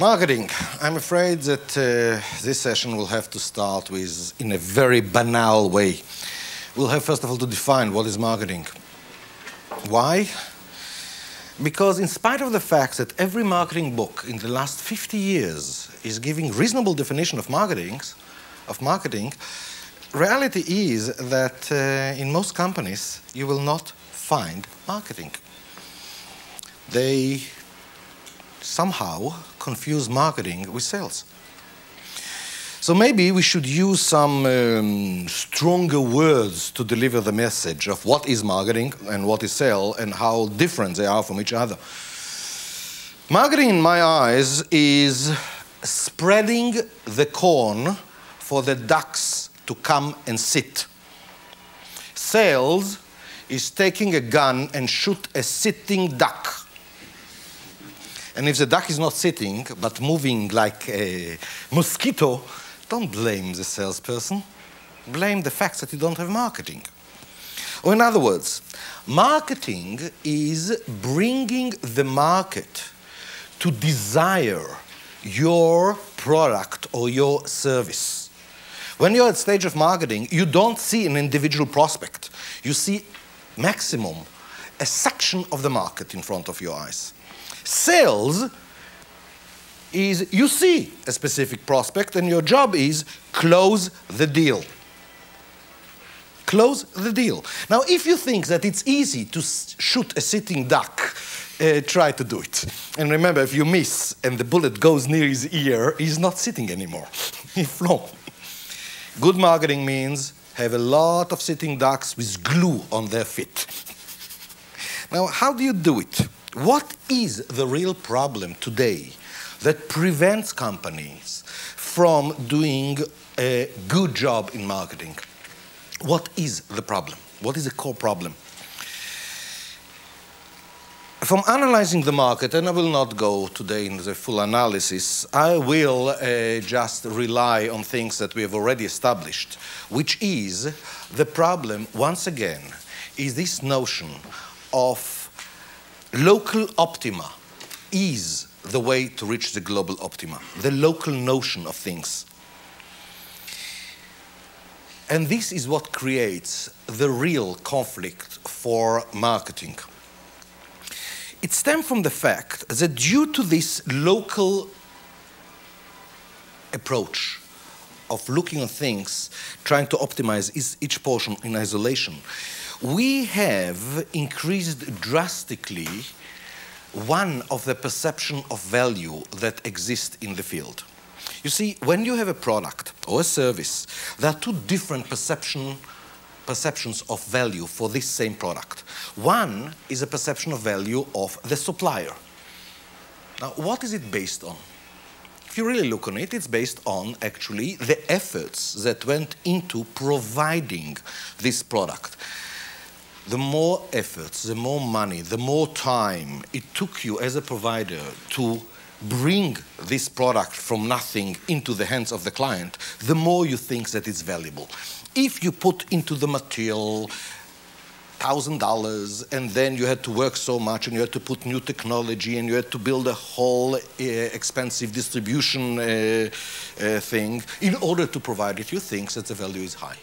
Marketing. I'm afraid that uh, this session will have to start with, in a very banal way. We'll have, first of all, to define what is marketing. Why? Because, in spite of the fact that every marketing book in the last 50 years is giving reasonable definition of marketing, of marketing, reality is that uh, in most companies you will not find marketing. They somehow confuse marketing with sales. So maybe we should use some um, stronger words to deliver the message of what is marketing and what is sale and how different they are from each other. Marketing, in my eyes, is spreading the corn for the ducks to come and sit. Sales is taking a gun and shoot a sitting duck. And if the duck is not sitting, but moving like a mosquito, don't blame the salesperson. Blame the fact that you don't have marketing. Or in other words, marketing is bringing the market to desire your product or your service. When you're at stage of marketing, you don't see an individual prospect. You see maximum a section of the market in front of your eyes. Sales is you see a specific prospect and your job is close the deal. Close the deal. Now, if you think that it's easy to shoot a sitting duck, uh, try to do it. And remember, if you miss and the bullet goes near his ear, he's not sitting anymore. he flown. Good marketing means have a lot of sitting ducks with glue on their feet. Now, how do you do it? What is the real problem today that prevents companies from doing a good job in marketing? What is the problem? What is the core problem? From analyzing the market, and I will not go today in the full analysis, I will uh, just rely on things that we have already established, which is the problem, once again, is this notion of local optima is the way to reach the global optima, the local notion of things. And this is what creates the real conflict for marketing. It stems from the fact that due to this local approach of looking at things, trying to optimize each portion in isolation, we have increased drastically one of the perception of value that exists in the field. You see, when you have a product or a service, there are two different perception, perceptions of value for this same product. One is a perception of value of the supplier. Now, what is it based on? If you really look on it, it's based on actually the efforts that went into providing this product the more efforts, the more money, the more time it took you as a provider to bring this product from nothing into the hands of the client, the more you think that it's valuable. If you put into the material thousand dollars and then you had to work so much and you had to put new technology and you had to build a whole uh, expensive distribution uh, uh, thing in order to provide it, you think that the value is high.